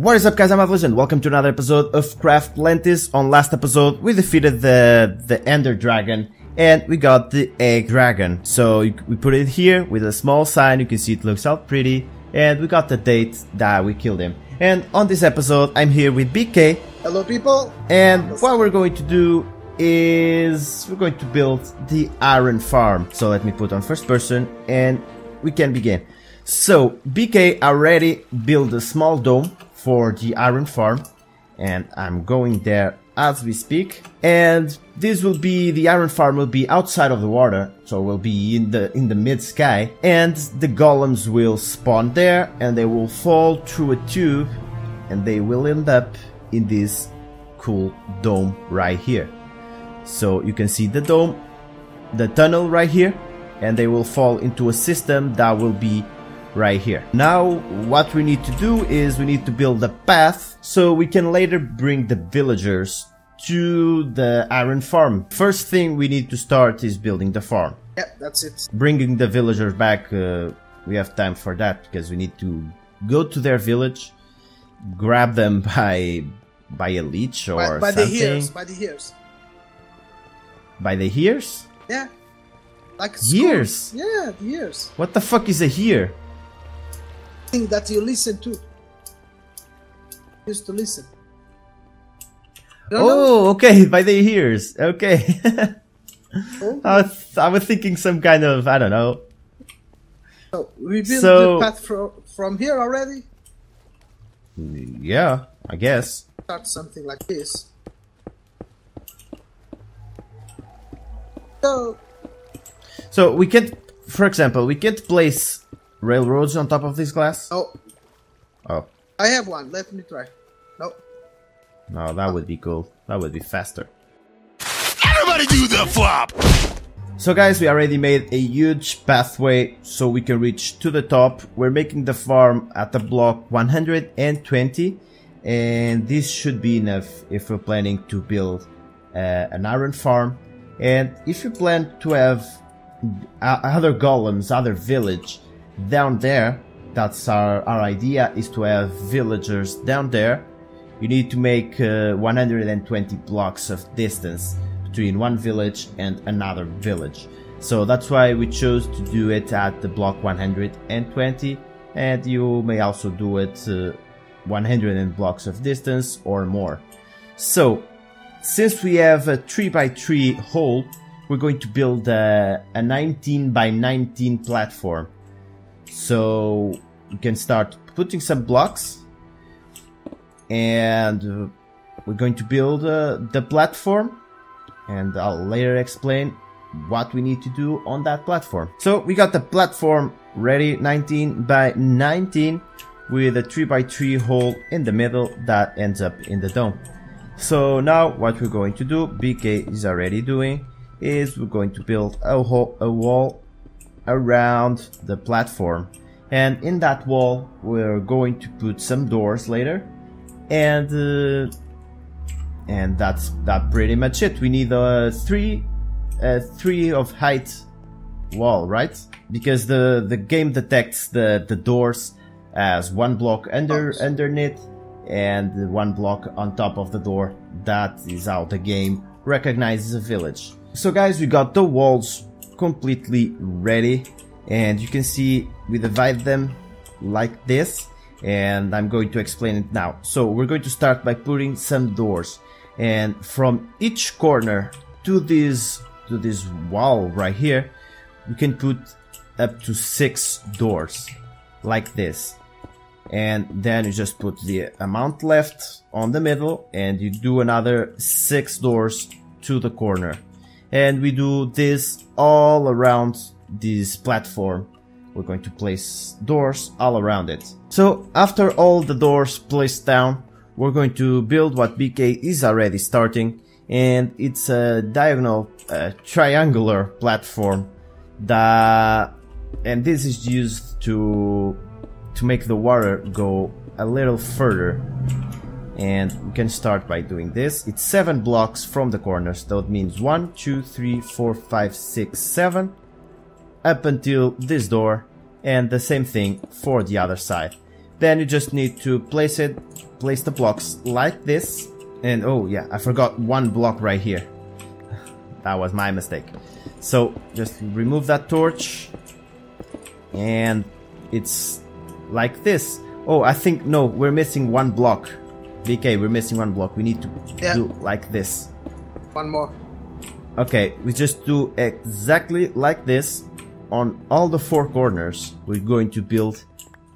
What is up guys, I'm Avlis and welcome to another episode of Craftlantis. On last episode, we defeated the, the Ender Dragon and we got the Egg Dragon. So we put it here with a small sign, you can see it looks out pretty and we got the date that we killed him. And on this episode, I'm here with BK. Hello people! And what we're going to do is we're going to build the iron farm. So let me put on first person and we can begin. So BK already built a small dome for the iron farm. And I'm going there as we speak. And this will be the iron farm will be outside of the water. So will be in the in the mid sky. And the golems will spawn there. And they will fall through a tube. And they will end up in this cool dome right here. So you can see the dome the tunnel right here. And they will fall into a system that will be right here. Now what we need to do is we need to build a path so we can later bring the villagers to the iron farm. First thing we need to start is building the farm. Yeah, that's it. Bringing the villagers back, uh, we have time for that because we need to go to their village, grab them by by a leech or by, by something. the ears, by the ears. By the ears? Yeah. Like Years? Yeah, the ears. What the fuck is a here? Thing that you listen to. Used to listen. Oh, know? okay, by the ears. Okay. oh. I, was, I was thinking some kind of, I don't know. So, we built so, the path from, from here already? Yeah, I guess. Start something like this. So, so we can't, for example, we can't place railroads on top of this glass? Oh. Oh. I have one. Let me try. No. No, that would be cool. That would be faster. Everybody do the flop! So guys, we already made a huge pathway so we can reach to the top. We're making the farm at the block 120 and this should be enough if we're planning to build uh, an iron farm. And if you plan to have uh, other golems, other village, down there, that's our, our idea, is to have villagers down there. You need to make uh, 120 blocks of distance between one village and another village. So that's why we chose to do it at the block 120 and you may also do it uh, 100 blocks of distance or more. So since we have a 3 by 3 hole, we're going to build a, a 19 by 19 platform. So we can start putting some blocks and we're going to build uh, the platform and I'll later explain what we need to do on that platform. So we got the platform ready 19 by 19 with a 3 by 3 hole in the middle that ends up in the dome. So now what we're going to do, BK is already doing, is we're going to build a, hole, a wall around the platform. And in that wall we're going to put some doors later. And uh, and that's that pretty much it. We need a three a three of height wall right? Because the the game detects the the doors as one block under oh. underneath and one block on top of the door. That is how the game recognizes a village. So guys we got the walls completely ready. And you can see we divide them like this and I'm going to explain it now. So we're going to start by putting some doors. And from each corner to this to this wall right here we can put up to six doors like this. And then you just put the amount left on the middle and you do another six doors to the corner and we do this all around this platform. We're going to place doors all around it. So after all the doors placed down, we're going to build what BK is already starting. And it's a diagonal uh, triangular platform that and this is used to to make the water go a little further and we can start by doing this it's seven blocks from the corners that means one two three four five six seven up until this door and the same thing for the other side. Then you just need to place it, place the blocks like this. And oh yeah, I forgot one block right here. that was my mistake. So just remove that torch. And it's like this. Oh, I think, no, we're missing one block. BK, we're missing one block. We need to Yeah. do like this. One more. Okay, we just do exactly like this on all the four corners. We're going to build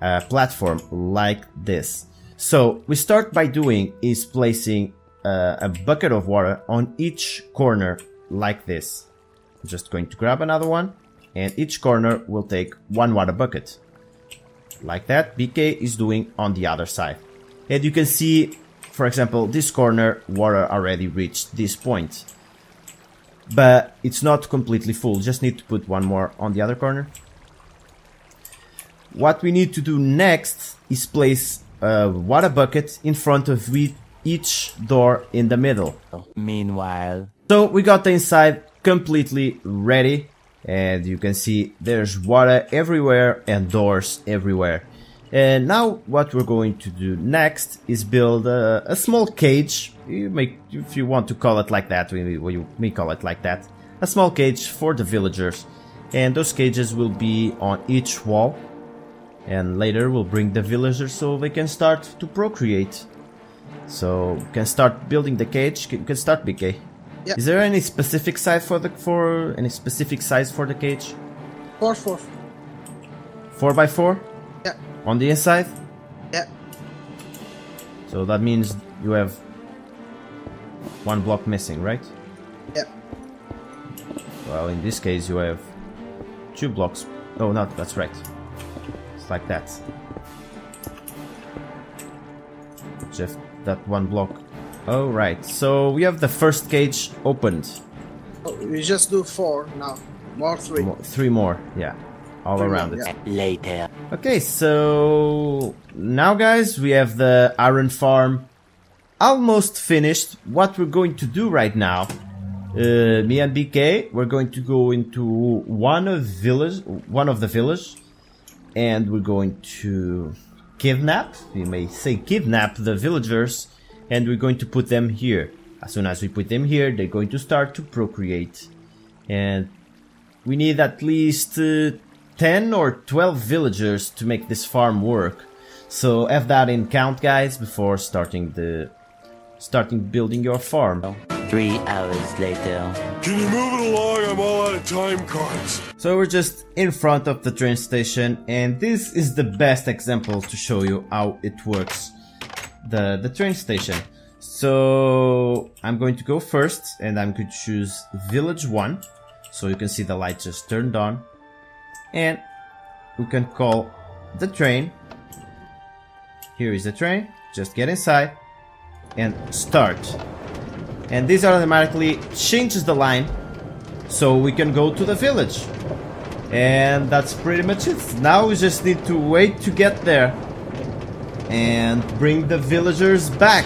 a platform like this. So we start by doing is placing uh, a bucket of water on each corner like this. I'm just going to grab another one and each corner will take one water bucket. Like that, BK is doing on the other side. And you can see, for example, this corner water already reached this point but it's not completely full. Just need to put one more on the other corner. What we need to do next is place a water bucket in front of each door in the middle. Meanwhile, So we got the inside completely ready and you can see there's water everywhere and doors everywhere. And now what we're going to do next is build a, a small cage. You make, if you want to call it like that, we, we, we call it like that. A small cage for the villagers. And those cages will be on each wall. And later we'll bring the villagers so they can start to procreate. So we can start building the cage. You can start BK. Yeah. Is there any specific size for the for any specific size for the cage? Four, four. Four by four. On the inside. Yeah. So that means you have one block missing, right? Yeah. Well, in this case, you have two blocks. Oh, no, that's right. It's like that. Just that one block. Oh, right. So we have the first cage opened. Oh, we just do four now. More three. Mo- three more, yeah, all around it. later. Okay, so now guys, we have the iron farm almost finished. What we're going to do right now, uh, me and BK, we're going to go into one of village, one of the village, and we're going to kidnap. We may say kidnap the villagers, and we're going to put them here. As soon as we put them here, they're going to start to procreate, and we need at least uh, 10 or 12 villagers to make this farm work. So have that in count guys before starting the starting building your farm. Three hours later. Can you move it along? I'm all out of time cards. So we're just in front of the train station and this is the best example to show you how it works. The the train station. So I'm going to go first and I'm going to choose village 1 so you can see the light just turned on and we can call the train. Here is the train. Just get inside and start. And this automatically changes the line so we can go to the village. And that's pretty much it. Now we just need to wait to get there and bring the villagers back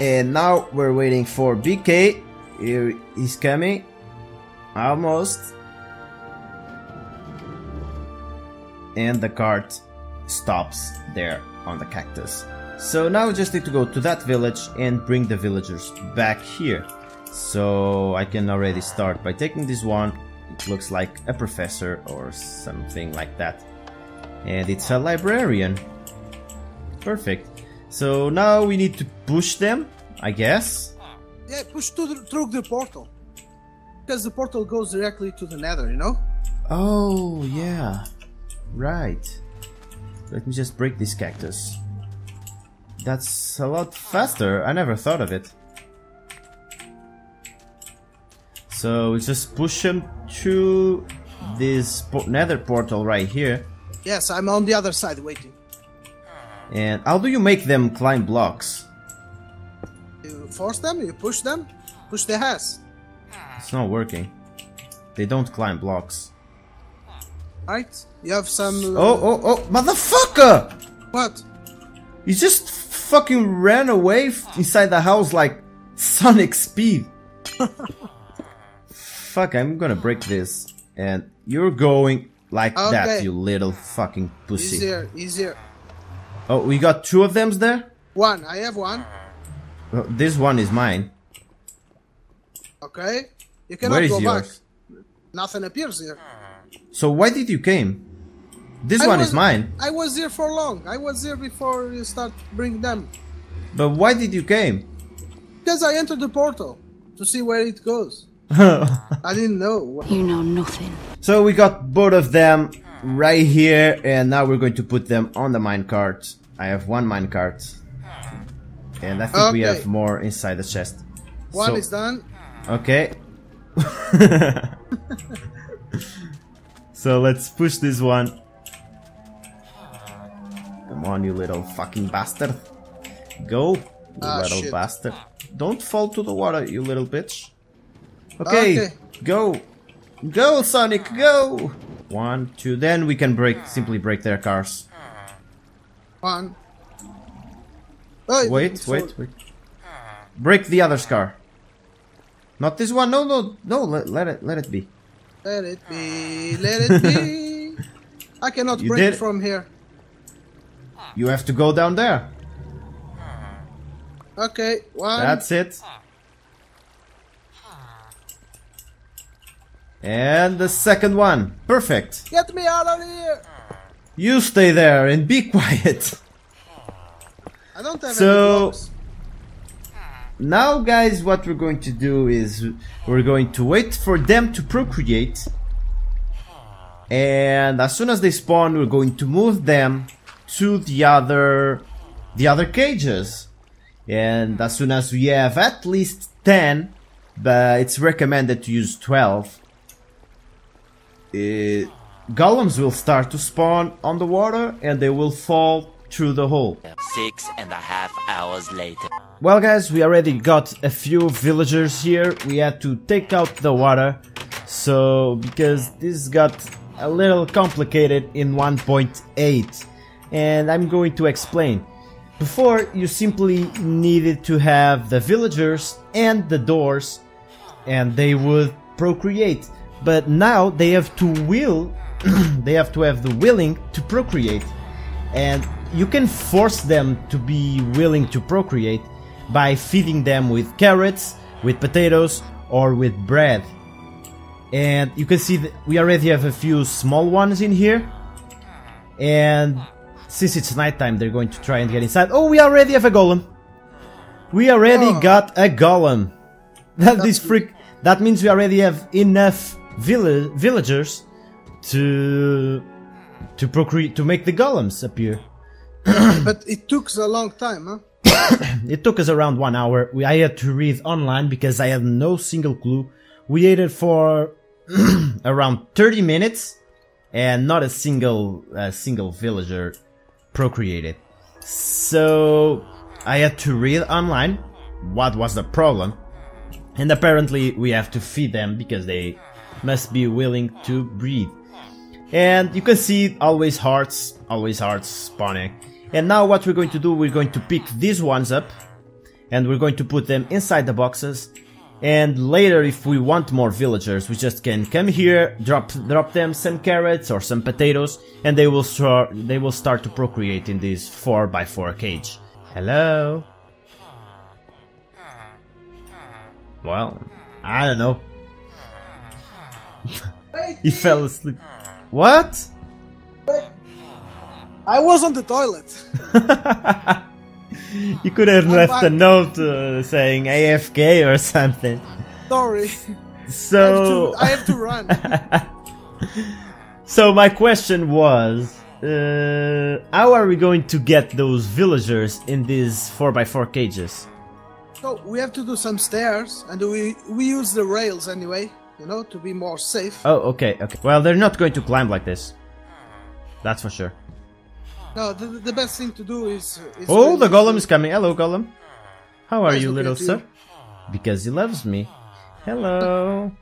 And now we're waiting for BK. Here he's coming. Almost. And the cart stops there on the cactus. So now we just need to go to that village and bring the villagers back here. So I can already start by taking this one. It looks like a professor or something like that. And it's a librarian. Perfect. So now we need to push them, I guess. Yeah, push the, through the portal. Because the portal goes directly to the nether, you know? Oh, yeah. Right. Let me just break this cactus. That's a lot faster. I never thought of it. So we just push him through this po- nether portal right here. Yes, I'm on the other side waiting. And how do you make them climb blocks? You force them, you push them, push the ass. It's not working. They don't climb blocks. Right? You have some. uh, Oh, oh, oh, motherfucker! What? You just fucking ran away inside the house like Sonic speed. fuck? I'm gonna break this. And you're going like that, you little fucking pussy. Easier, easier. Oh, we got two of them there? One, I have one. Oh, this one is mine. Okay. You cannot Where is go back. yours? Nothing appears here. So why did you came? This I one was- is mine. I was here for long. I was here before you start bring them. But why did you came? Because I entered the portal to see where it goes. I didn't know. You know nothing. So we got both of them right here, and now we're going to put them on the minecart. I have one minecart. And I think we have more inside the chest. One So- is done. Okay. so let's push this one. Come on, you little fucking bastard. Go, you Ah, little shit. bastard. Don't fall to the water, you little bitch. Okay, Okay. go. Go, Sonic, go! One, two, then we can break, simply break their cars. One. Oh, Wait, wait, wait. Break the other's car. Not this one, no, no, no, let, let it, let it be. Let it be. Let it be. I cannot You break did- it from here. You have to go down there. Okay, one. That's it. And the second one. Perfect. Get me out of here! You stay there and be quiet. I don't have So-. Now, guys, what we're going to do is we're going to wait for them to procreate. And as soon as they spawn, we're going to move them to the other, the other cages. And as soon as we have at least 10, but it's recommended to use 12, uh, golems will start to spawn on the water and they will fall through the hole. Six and a half hours later. Well guys, we already got a few villagers here. We had to take out the water. So, because this got a little complicated in 1.8. And I'm going to explain. Before, you simply needed to have the villagers and the doors and they would procreate. But now they have to will, they have to have the willing to procreate. And you can force them to be willing to procreate by feeding them with carrots, with potatoes, or with bread. And you can see that we already have a few small ones in here. And since it's nighttime, they're going to try and get inside. Oh, we already have a golem. We already Oh. got a golem. That is freak. That means we already have enough vill- villagers to to procreate to make the golems appear. But it took a long time, huh? It took us around one hour. We, I had to read online because I had no single clue. We waited for around 30 minutes and not a single a single villager procreated. So I had to read online what was the problem. And apparently we have to feed them because they must be willing to breed. And you can see always hearts, always hearts spawning. And now what we're going to do, we're going to pick these ones up and we're going to put them inside the boxes. And later, if we want more villagers, we just can come here, drop drop them some carrots or some potatoes, and they will start they will start to procreate in this four by four cage. Hello. Well, I don't know. He fell asleep. What? I was on the toilet. You could have I'm left a note uh, saying AFK or something. Sorry. So, I have to, I have to run. so my question was, uh, how are we going to get those villagers in these 4x4 cages? So we have to do some stairs, and we we use the rails anyway, you know, to be more safe. Oh, okay, okay. Well, they're not going to climb like this. That's for sure. No, the, the best thing to do is. is Oh, the golem is coming. Hello, golem. How are Nice you, little at you. sir? Because he loves me. Hello.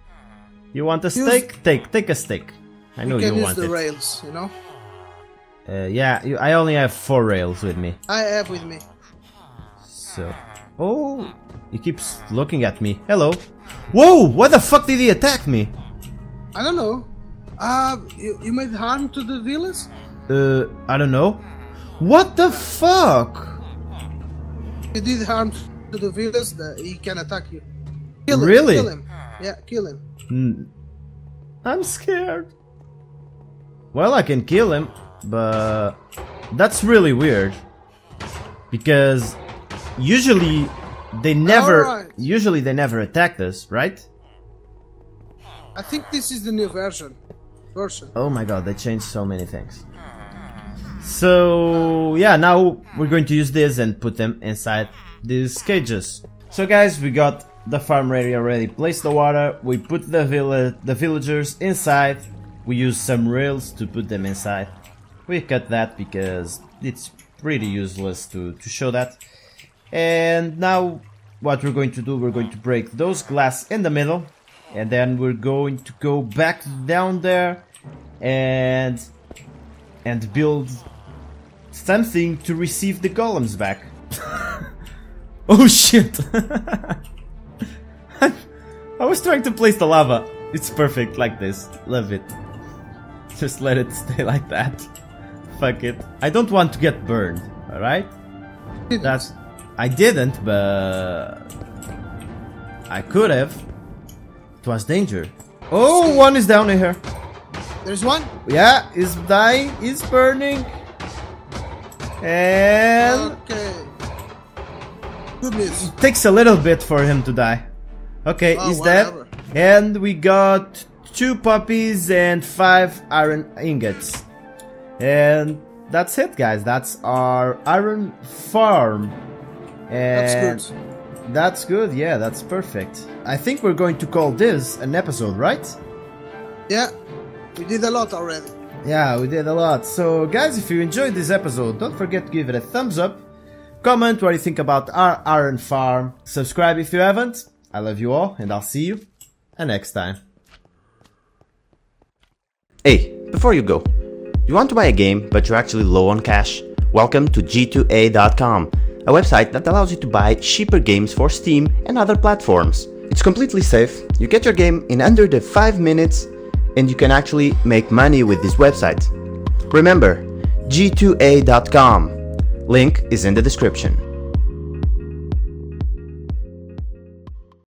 You want a Use- steak? Take, take a steak. I know You you can use want the rails, you know. Uh, yeah, you, I only have four rails with me. I have with me. So, Oh, he keeps looking at me. Hello. Whoa, why the fuck did he attack me? I don't know. Uh, you, you made harm to the villas? Uh, I don't know. What the fuck? You did harm to the villas, that he can attack you. Kill him. Really? Kill him. Yeah, kill him. Hmm. I'm scared. Well, I can kill him, but that's really weird. Because usually they never Alright. usually they never attack us, right? I think this is the new version. Version. Oh my god, they changed so many things. So yeah, now we're going to use this and put them inside these cages. So guys, we got the farm ready already. Place the water. We put the villa the villagers inside. We use some rails to put them inside. We cut that because it's pretty useless to, to show that. And now what we're going to do, we're going to break those glass in the middle. And then we're going to go back down there and and build something to receive the golems back. oh shit! I was trying to place the lava. It's perfect like this. Love it. Just let it stay like that. Fuck it. I don't want to get burned, alright? That's I didn't, but I could have. It was danger. Oh, one is down in here. There's one. Yeah, is dying, is burning. And Okay. Good news. it takes a little bit for him to die. Okay, Oh, he's dead. And we got two poppies and five iron ingots. And that's it, guys. That's our iron farm. That's good. That's good, yeah, that's perfect. I think we're going to call this an episode, right? Yeah. We did a lot already. Yeah, we did a lot. So, guys, if you enjoyed this episode, don't forget to give it a thumbs up. Comment what you think about our iron farm. Subscribe if you haven't. I love you all, and I'll see you next time. Hey, before you go, you want to buy a game but you're actually low on cash? Welcome to G2A.com, a website that allows you to buy cheaper games for Steam and other platforms. It's completely safe, you get your game in under the 5 minutes, and you can actually make money with this website. Remember, G2A.com. Link is in the description.